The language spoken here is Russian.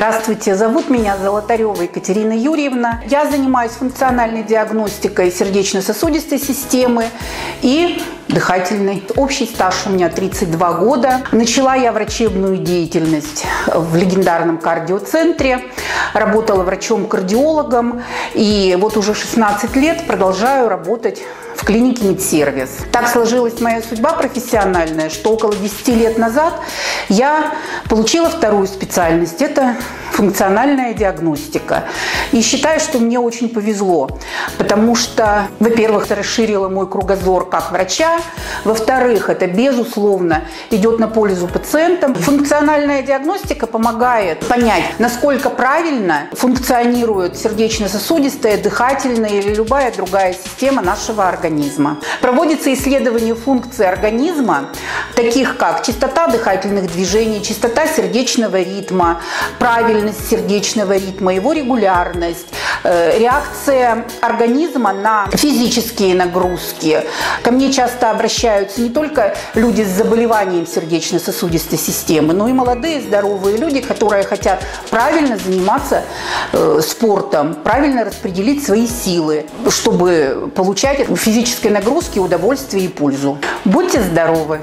Здравствуйте, зовут меня Золотарева Екатерина Юрьевна. Я занимаюсь функциональной диагностикой сердечно-сосудистой системы и дыхательной. Общий стаж у меня 32 года. Начала я врачебную деятельность в легендарном кардиоцентре. Работала врачом-кардиологом. И вот уже 16 лет продолжаю работать в клинике Медсервис. Так сложилась моя судьба профессиональная, что около 10 лет назад я получила вторую специальность. Это функциональная диагностика. И считаю, что мне очень повезло, потому что, во-первых, это расширило мой кругозор как врача, во-вторых, это, безусловно, идет на пользу пациентам. Функциональная диагностика помогает понять, насколько правильно функционирует сердечно-сосудистая, дыхательная или любая другая система нашего организма. Проводится исследование функций организма, таких как частота дыхательных движений, частота сердечного ритма, правильность сердечного ритма, его регулярность, э, реакция организма на физические нагрузки. Ко мне часто обращаются не только люди с заболеванием сердечно-сосудистой системы, но и молодые здоровые люди, которые хотят правильно заниматься э, спортом, правильно распределить свои силы, чтобы получать физической нагрузки удовольствие и пользу. Будьте здоровы!